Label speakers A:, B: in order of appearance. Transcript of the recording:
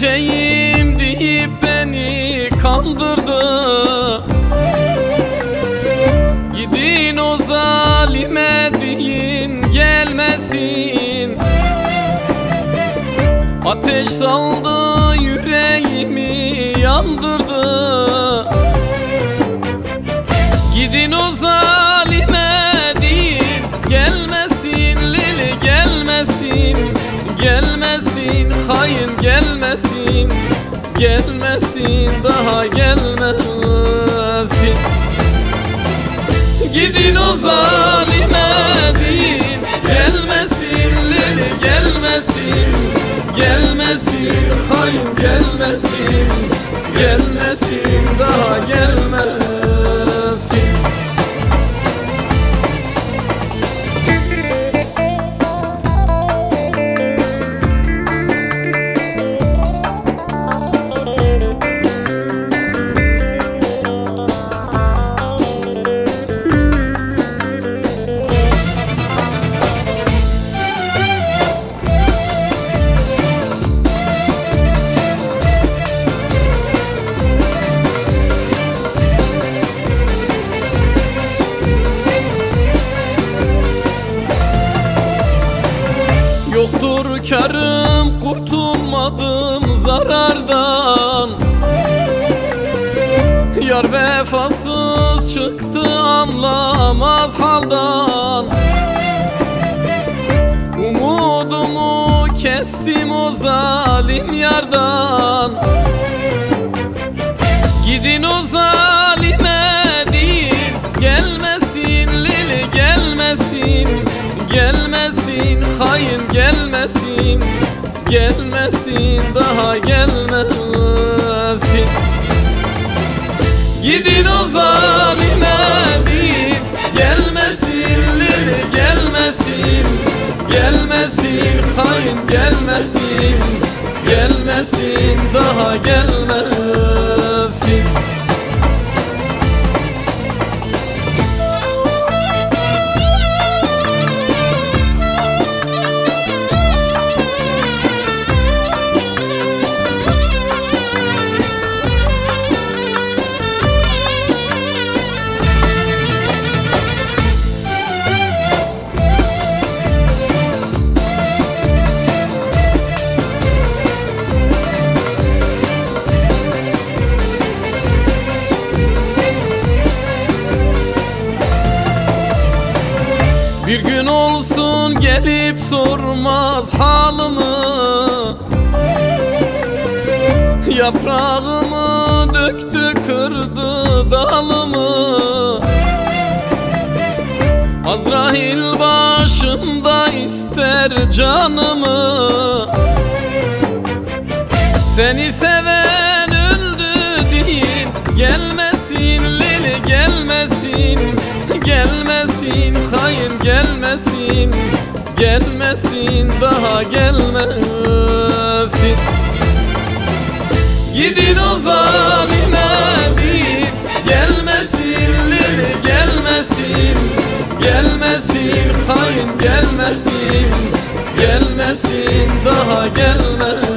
A: Geleceğim deyip beni kandırdı. Gidin o zalime deyin gelmesin. Ateş saldı yüreğimi yandırdı. Gidin o gelmesin Gelmesin daha gelmesin. Gidin o zalime deyin Gelmesin Lili gelmesin Gelmesin hain Gelmesin Yoktur karım kurtulmadım zarardan. Yar vefasız çıktı anlamaz haldan. Umudumu kestim o zalim yardan. Gidin o zalime gelmesin Gelmesin daha gelmesin. Gidin o zalime değil Gelmesin Lili gelmesin. Gelmesin hain gelmesin Gelmesin daha gelmesin Bir gün olsun gelip sormaz halımı. Yaprağımı döktü kırdı dalımı. Azrail başımda ister canımı. Seni seven gelmesin Gelmesin daha gelmesin. Gidin o zalime bir Gelmesin Lili gelmesin. Gelmesin hain gelmesin Gelmesin daha gelmesin